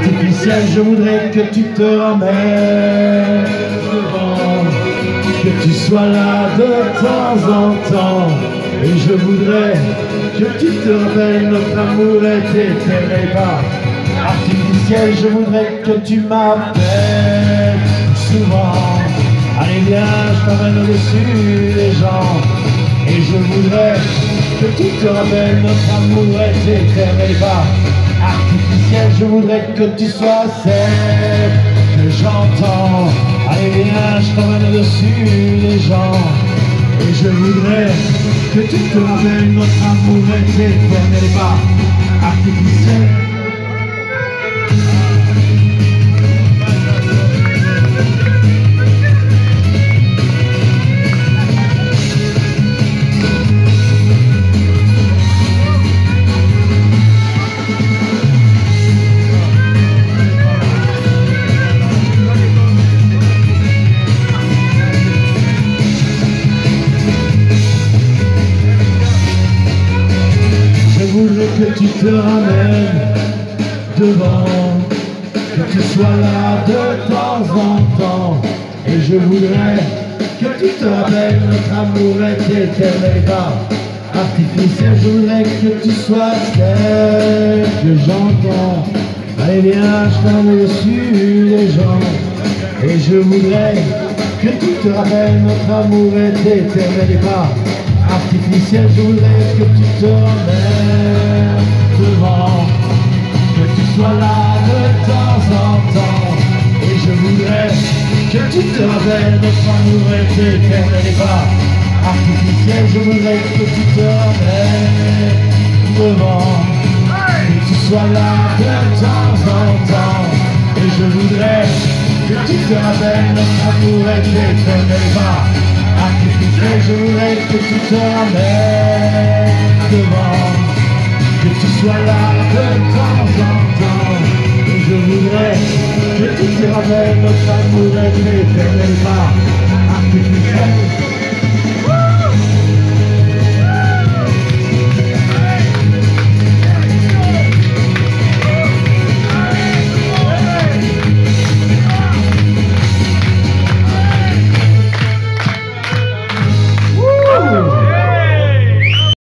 artificiel, je voudrais que tu te ramènes devant, que tu sois là de temps en temps. Et je voudrais que tu te rappelles, notre amour est éternel pas artificiel, je voudrais que tu m'appelles souvent. Allez viens, je t'emmène au-dessus des gens. Et je voudrais que tu te rappelles, notre amour est éternel pas artificiel, je voudrais que tu sois celle que j'entends. Allez viens, je t'emmène au-dessus des gens. Et je voudrais que tu te rappelles, notre amour est éternel pas artificiel. Que tu te ramènes devant, que tu sois là de temps en temps. Et je voudrais que tu te rappelles, notre amour est éternel pas artificiel. Je voudrais que tu sois celle que j'entends. Allez viens, je t'en dessus les gens. Et je voudrais que tu te rappelles, notre amour est éternel et pas artificiel. Je voudrais que tu te ramènes devant, que tu sois là de temps en temps. Et je voudrais que tu te rappelles, notre amour est éternel et pas artificiel. Je voudrais que tu te ramènes devant, que tu sois là de temps en temps. Et je voudrais que tu te rappelles, notre amour est éternel et pas artificiel. Je voudrais que tu te ramènes devant, sois là de temps en temps. Et je voudrais que tu te ramènes notre amour est éternel pas artificiel.